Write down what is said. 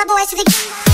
the boys to the